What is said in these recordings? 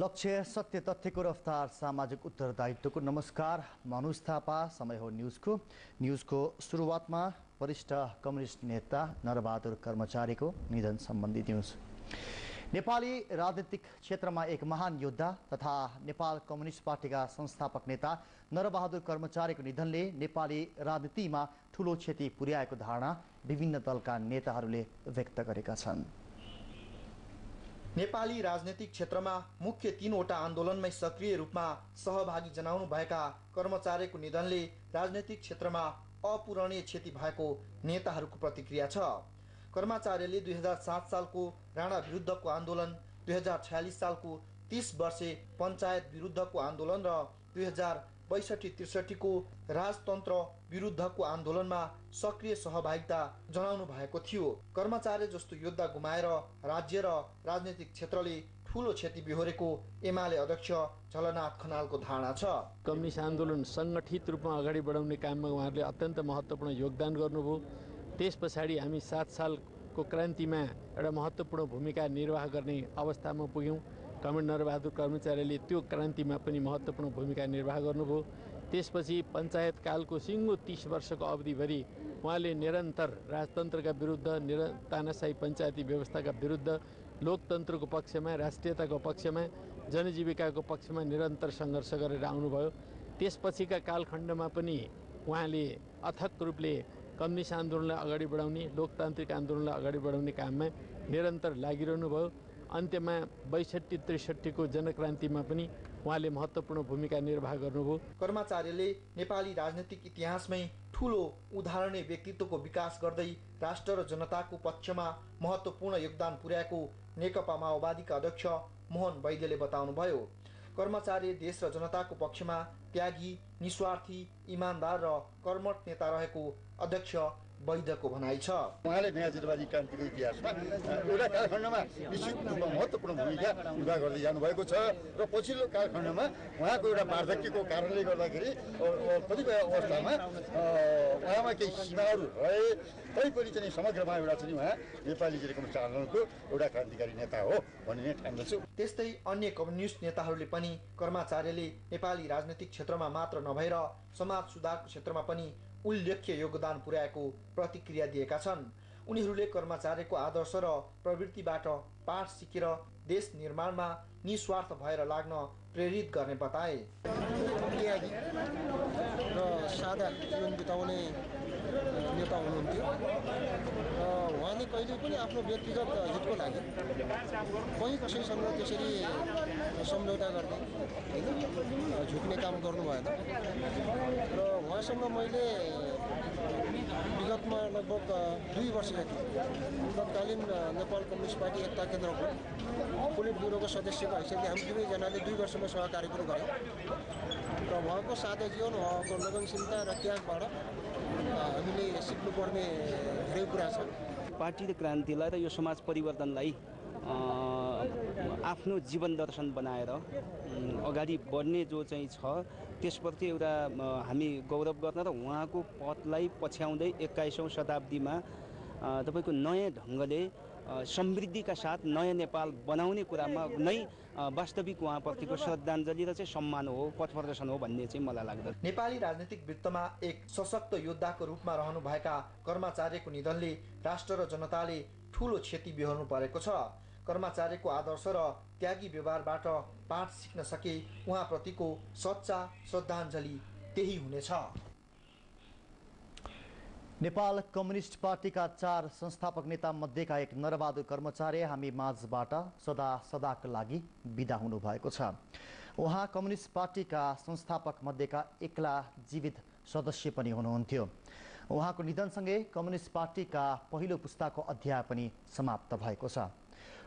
लक्ष्य सत्य तथ्यको रफ्तार सामाजिक उत्तरदायित्वको नमस्कार। मनुज थापा समय हो न्युजको। न्युजको सुरुवातमा वरिष्ठ कम्युनिस्ट नेता नरबहादुर कर्मचारीको निधन सम्बन्धी न्युज। नेपाली राजनीतिक क्षेत्रमा एक महान योद्धा तथा नेपाल कम्युनिस्ट पार्टीका संस्थापक नेता नरबहादुर कर्मचारीको निधनले नेपाली राजनीतिमा ठुलो क्षति पुर्याएको धारणा विभिन्न दलका नेताहरूले व्यक्त गरेका छन्। नेपाली राजनैतिक क्षेत्रमा मुख्य तीनवटा आन्दोलनमै सक्रिय रूपमा सहभागी जनाउनु भएका कर्मचारीको निधनले राजनैतिक क्षेत्रमा अपूरणीय क्षति भएको नेताहरूको प्रतिक्रिया छ। कर्मचारीले दुई हजार सात सालको राणा विरुद्धको आन्दोलन दुई हजार छयालिस सालको तिस वर्षे पञ्चायत विरुद्धको आन्दोलन र दुई हजार बैसठी त्रिसठीको राजतन्त्र विरुद्धको आन्दोलनमा सक्रिय सहभागिता जनाउनु भएको थियो। कर्मचारी जस्तो योद्धा गुमाएर राज्य र राजनैतिक क्षेत्रले ठुलो क्षति बिहोरेको एमाले अध्यक्ष झलनाथ खनालको धारणा छ। कम्युनिस्ट आन्दोलन सङ्गठित रूपमा अगाडि बढाउने काममा उहाँहरूले अत्यन्त महत्त्वपूर्ण योगदान गर्नुभयो। त्यस पछाडि हामी सात सालको क्रान्तिमा एउटा महत्त्वपूर्ण भूमिका निर्वाह गर्ने अवस्थामा पुग्यौँ। कमेन्ट नरबहादुर कर्मचारीले त्यो क्रान्तिमा पनि महत्त्वपूर्ण भूमिका निर्वाह गर्नुभयो। त्यसपछि पञ्चायत कालको सिङ्गो तिस वर्षको अवधिभरि उहाँले निरन्तर राजतन्त्रका विरुद्ध निर तानासाई पञ्चायती व्यवस्थाका विरुद्ध लोकतन्त्रको पक्षमा राष्ट्रियताको पक्षमा जनजीविकाको पक्षमा निरन्तर सङ्घर्ष गरेर आउनुभयो। त्यसपछिका कालखण्डमा पनि उहाँले अथक रूपले कम्युनिस्ट आन्दोलनलाई अगाडि बढाउने लोकतान्त्रिक आन्दोलनलाई अगाडि बढाउने काममा निरन्तर लागिरहनु भयो अन्त्यमा बैसठी त्रिसठीको जनक्रान्तिमा पनि उहाँले महत्त्वपूर्ण भूमिका निर्वाह गर्नुभयो। कर्मचारीले नेपाली राजनैतिक इतिहासमै ठुलो उदाहरणीय व्यक्तित्वको विकास गर्दै राष्ट्र र जनताको पक्षमा महत्त्वपूर्ण योगदान पुर्याएको नेकपा माओवादीका अध्यक्ष मोहन वैद्यले बताउनुभयो। कर्मचारी देश र जनताको पक्षमा त्यागी निस्वार्थी इमान्दार र कर्मठ नेता रहेको अध्यक्ष वैद्यको भनाइ छ। उहाँले नयाँ जिल्लावादी क्रान्तिको इतिहासमा एउटा कालखण्डमा निश्चित रूपमा महत्त्वपूर्ण भूमिका निर्वाह गर्दै जानुभएको छ र पछिल्लो कालखण्डमा उहाँको एउटा वार्धक्यको कारणले गर्दाखेरि कतिपय अवस्थामा उहाँमा केही सीमाहरू रहे तैपनि चाहिँ समग्रमा एउटा चाहिँ उहाँ नेपाली कम्युनिस्ट आन्दोलनको एउटा क्रान्तिकारी नेता हो भन्ने नै ठान्दछु। त्यस्तै अन्य कम्युनिस्ट नेताहरूले पनि कर्मचारीले नेपाली राजनैतिक क्षेत्रमा मात्र नभएर समाज सुधारको क्षेत्रमा पनि उल्लेख्य योगदान पुर्याएको प्रतिक्रिया दिएका छन्। उनीहरूले कर्मचारीको आदर्श र प्रवृत्तिबाट पाठ सिकेर देश निर्माणमा निस्वार्थ भएर लाग्न प्रेरित गर्ने बताए। र सादा जीवन बिताउने नेता हुनुहुन्थ्यो। र उहाँले कहिले पनि आफ्नो व्यक्तिगत हितको लागि कोही कसैसँग त्यसरी सम्झौता गर्ने होइन झुक्ने काम गर्नु भएन र उहाँसँग मैले विगतमा लगभग दुई वर्ष जति तत्कालीन नेपाल कम्युनिस्ट पार्टी एकता केन्द्रको पोलिट ब्युरोको सदस्यको हैसियतले हामी दुवैजनाले दुई वर्षमा सहकारी पनि गऱ्यौँ र उहाँको सादा जीवन उहाँको लगनशीलता र त्यागबाट हामीले सिक्नुपर्ने धेरै कुरा छ। पार्टी क्रान्तिलाई र यो समाज परिवर्तनलाई आफ्नो जीवन दर्शन बनाएर अगाडि बढ्ने जो चाहिँ छ त्यसप्रति एउटा हामी गौरव गर्न र उहाँको पथलाई पछ्याउँदै एक्काइसौँ शताब्दीमा तपाईँको नयाँ ढङ्गले समृद्धिका साथ नयाँ नेपाल बनाउने कुरामा नै वास्तविक उहाँप्रतिको श्रद्धाञ्जली र चाहिँ सम्मान हो पथ प्रदर्शन हो भन्ने चाहिँ मलाई लाग्दछ। नेपाली राजनीतिक वृत्तमा एक सशक्त योद्धाको रूपमा रहनुभएका कर्मचारीको निधनले राष्ट्र र जनताले ठुलो क्षति बिहोर्नु परेको छ। कर्मचारीको आदर्श र त्यागी व्यवहारबाट पाठ सिक्न सके उहाँप्रतिको सच्चा श्रद्धाञ्जली त्यही हुनेछ। नेपाल कम्युनिस्ट पार्टीका चार संस्थापक नेता मध्येका एक नरबहादुर कर्मचारी हामी माझबाट सदा सदाका लागि विदा हुनुभएको छ। उहाँ कम्युनिस्ट पार्टीका संस्थापक मध्येका एक्ला जीवित सदस्य पनि हुनुहुन्थ्यो। उहाँको निधनसँगै कम्युनिस्ट पार्टीका पहिलो पुस्ताको अध्याय पनि समाप्त भएको छ।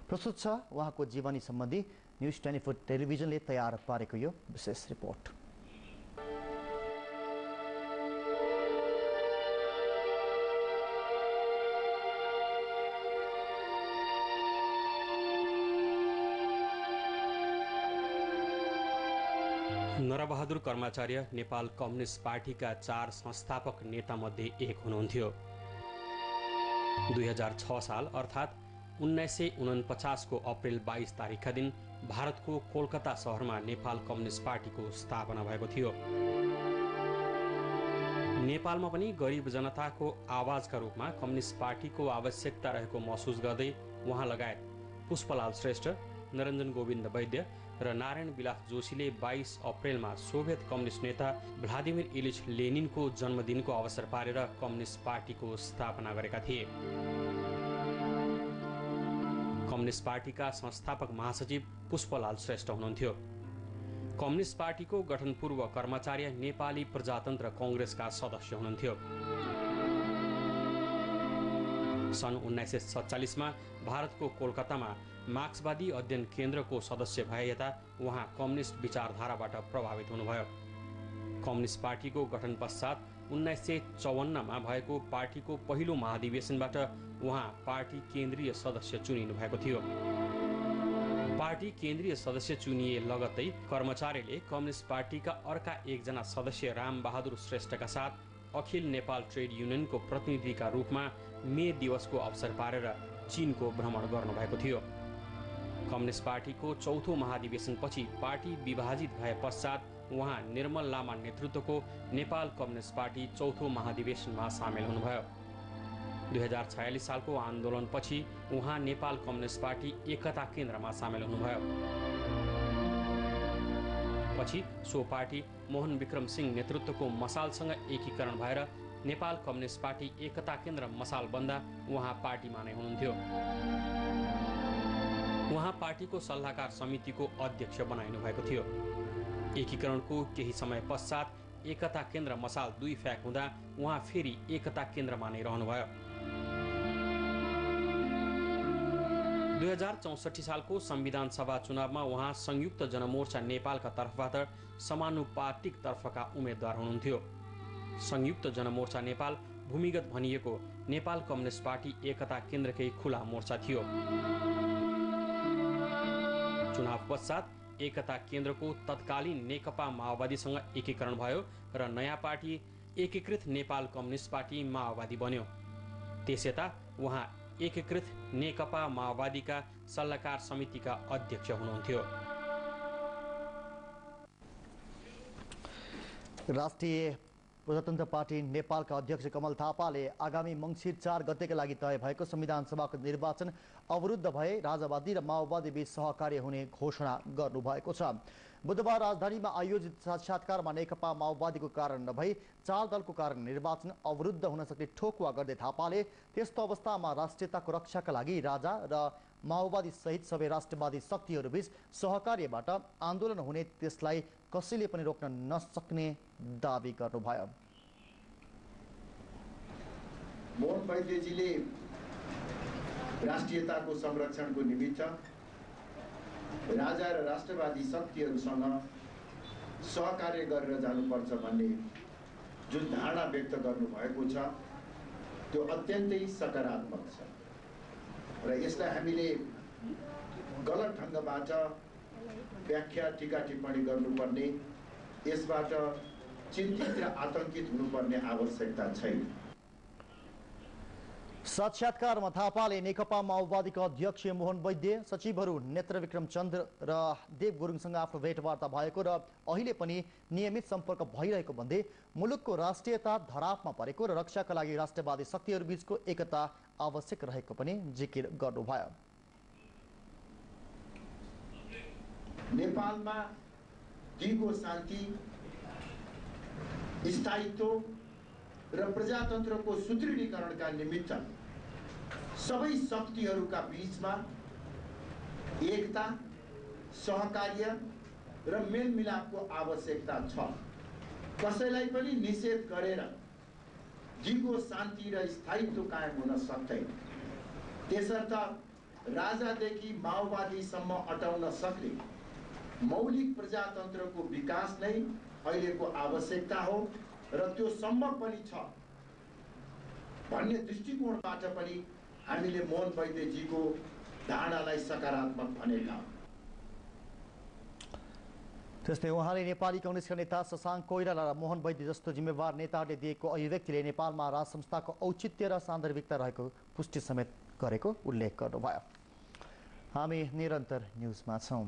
प्रस्तुत छ। उहाँको जीवनी सम्बन्धी न्युज ट्वेन्टी फोर टेलिभिजनले तयार पारेको यो विशेष रिपोर्ट। नरबहादुर कर्माचार्य नेपाल कम्युनिस्ट पार्टीका चार संस्थापक नेतामध्ये एक हुनुहुन्थ्यो। दुई हजार छ साल अर्थात् उन्नाइस सय उनपचासको अप्रेल बाइस तारिकका दिन भारतको कोलकाता सहरमा नेपाल कम्युनिस्ट पार्टीको स्थापना भएको थियो। नेपालमा पनि गरिब जनताको आवाजका रूपमा कम्युनिस्ट पार्टीको आवश्यकता रहेको महसुस गर्दै उहाँ लगायत पुष्पलाल श्रेष्ठ निरञ्जन गोविन्द वैद्य र नारायण विलास जोशीले बाइस अप्रेलमा सोभियत कम्युनिस्ट नेता भ्लादिमिर इलिच लेनिनको जन्मदिनको अवसर पारेर कम्युनिस्ट पार्टीको स्थापना गरेका थिए। कम्युनिस्ट पार्टीका संस्थापक महासचिव पुष्पलाल श्रेष्ठ हुनुहुन्थ्यो। कम्युनिस्ट पार्टीको गठनपूर्व कर्मचार्य नेपाली प्रजातन्त्र कङ्ग्रेसका सदस्य हुनुहुन्थ्यो। सन् उन्नाइस सय सत्तालिसमा भारतको कोलकातामा मार्क्सवादी अध्ययन केन्द्रको सदस्य भए यता उहाँ कम्युनिस्ट विचारधाराबाट प्रभावित हुनुभयो। कम्युनिस्ट पार्टीको गठन पश्चात उन्नाइस सय चौवन्नमा भएको पार्टीको पहिलो महाधिवेशनबाट उहाँ पार्टी केन्द्रीय सदस्य चुनिनु भएको थियो। पार्टी केन्द्रीय सदस्य चुनिए लगत्तै कर्मचारीले कम्युनिस्ट पार्टीका अर्का एकजना सदस्य रामबहादुर श्रेष्ठका साथ अखिल नेपाल ट्रेड युनियनको प्रतिनिधिका रूपमा मे दिवसको अवसर पारेर चिनको भ्रमण गर्नुभएको थियो। कम्युनिस्ट पार्टीको चौथो महाधिवेशनपछि पार्टी विभाजित भए पश्चात उहाँ निर्मल लामा नेतृत्वको नेपाल कम्युनिस्ट पार्टी चौथो महाधिवेशनमा सामेल हुनुभयो। दुई हजार छयालिस सालको आन्दोलनपछि उहाँ नेपाल कम्युनिस्ट पार्टी एकता केन्द्रमा सामेल हुनुभयो। पछि सो पार्टी मोहन विक्रम सिंह नेतृत्वको मसालसँग एकीकरण भएर नेपाल कम्युनिस्ट पार्टी एकता केन्द्र मसाल बन्दा उहाँ पार्टीमा नै हुनुहुन्थ्यो। उहाँ पार्टीको सल्लाहकार समितिको अध्यक्ष बनाइनु भएको थियो। एकीकरणको केही समय पश्चात एकता केन्द्र मसाल दुई फ्याक हुँदा उहाँ फेरि एकता केन्द्रमा नै रहनुभयो। दुई हजार चौसठी सालको संविधान सभा चुनावमा उहाँ संयुक्त जनमोर्चा नेपालका तर्फबाट समानुपातिक तर्फका उम्मेद्वार हुनुहुन्थ्यो। संयुक्त जनमोर्चा नेपाल भूमिगत भनिएको नेपाल कम्युनिस्ट पार्टी एकता केन्द्रकै खुला मोर्चा थियो। चुनाव पश्चात एकता केन्द्रको तत्कालीन नेकपा माओवादीसँग एकीकरण भयो र नयाँ पार्टी एकीकृत नेपाल कम्युनिस्ट पार्टी माओवादी बन्यो। त्यसयता उहाँ एकीकृत नेकपा माओवादीका सल्लाहकार समितिका अध्यक्ष हुनुहुन्थ्यो। राष्ट्रिय प्रजातन्त्र पार्टी नेपालका अध्यक्ष कमल थापाले आगामी मङ्सिर चार गतेका लागि तय भएको संविधान सभाको निर्वाचन अवरुद्ध भए राजावादी र माओवादी बीच सहकार्य हुने घोषणा गर्नुभएको छ। बुधबार राजधानीमा आयोजित साक्षात्कारमा नेकपा माओवादीको कारण नभई चार दलको कारण निर्वाचन अवरुद्ध हुन सक्ने ठोकुवा गर्दै थापाले त्यस्तो अवस्थामा राष्ट्रियताको रक्षाका लागि राजा र माओवादी सहित सबै राष्ट्रवादी शक्तिहरूबीच सहकार्यबाट आन्दोलन हुने त्यसलाई कसैले पनि रोक्न नसक्ने दावी गर्नुभयो। मोहन राष्ट्रियताको संरक्षणको निमित्त राजा र राष्ट्रवादी शक्तिहरूसँग सहकार्य गरेर जानुपर्छ भन्ने जुन धारणा व्यक्त गर्नुभएको छ त्यो अत्यन्तै सकारात्मक छ। र यसलाई हामीले गलत ढङ्गबाट व्याख्या टिका टिप्पणी गर्नुपर्ने यसबाट चिन्तित र आतङ्कित हुनुपर्ने आवश्यकता छैन। साक्षात्कारमा थापाले नेकपा माओवादीका अध्यक्ष मोहन वैद्य सचिवहरू नेत्र विक्रम चन्द्र र देव गुरुङसँग आफ्नो भेटवार्ता भएको र अहिले पनि नियमित सम्पर्क भइरहेको भन्दै मुलुकको राष्ट्रियता धरापमा परेको र रक्षाका लागि राष्ट्रवादी शक्तिहरूबीचको एकता आवश्यक रहेको पनि जिकिर गर्नुभयो। नेपालमा दिगो शान्ति स्थायित्व र प्रजातन्त्रको सुदृढीकरणका निमित्त सबै शक्तिहरूका बिचमा एकता सहकार्य र मेलमिलापको आवश्यकता छ। कसैलाई पनि निषेध गरेर दिगो शान्ति र स्थायित्व कायम हुन सक्दैन। त्यसर्थ राजादेखि माओवादीसम्म अटाउन सक्ने मौलिक प्रजातन्त्रको विकास नै अहिलेको आवश्यकता हो। र त्यो सम्भव पनि छ। भन्ने दृष्टिकोणबाट पनि हामीले मोहन वैद्यजीको धारणालाई सकारात्मक भनेका। त्यस्तै उहाँले नेपाली कङ्ग्रेसका नेता शशाङ्क कोइराला र मोहन वैद्य जस्तो जिम्मेवार नेताहरूले दिएको अभिव्यक्तिले नेपालमा राज संस्थाको औचित्य र सान्दर्भिकता रहेको पुष्टि समेत गरेको उल्लेख गर्नुभयो। हामी निरन्तर न्युजमा छौँ।